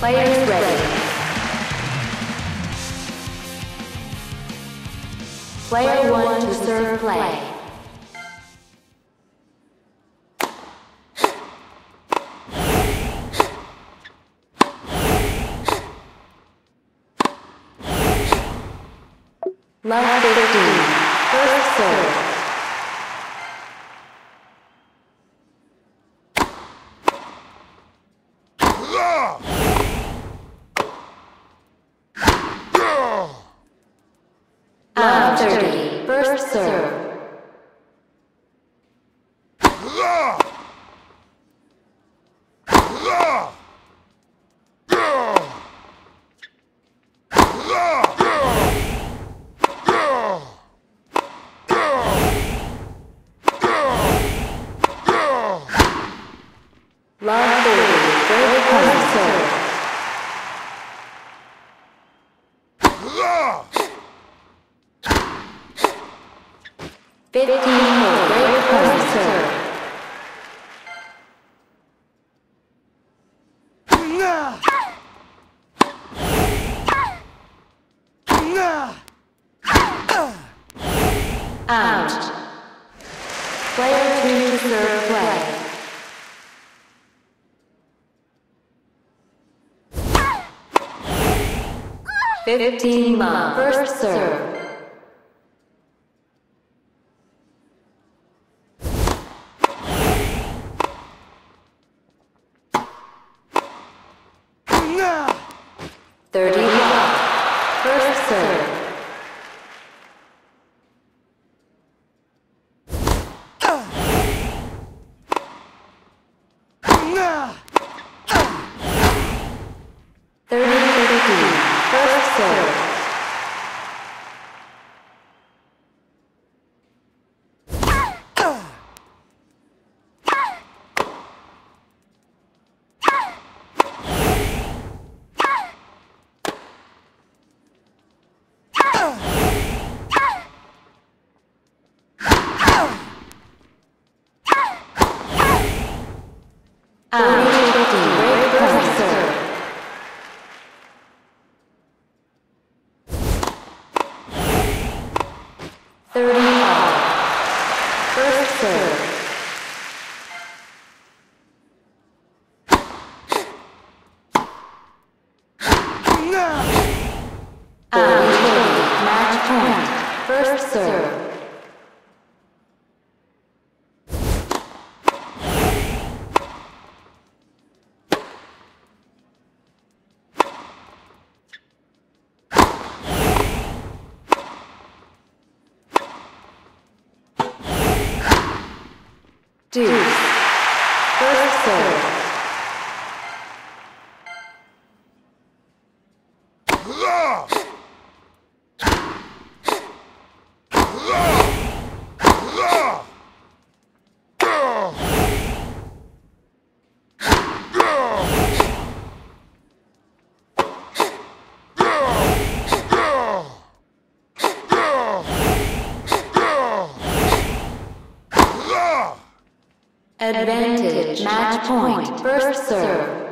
Players ready. Player one to serve play. Love 15. First serve. Love 30. First serve. Love 15 more. Great Professor. Out. Player two. Fifteen mile first serve. Thirty love. First serve. Thirty fifteen. First serve. 35. First serve. And match point. First serve. First Advantage. Match point. First serve.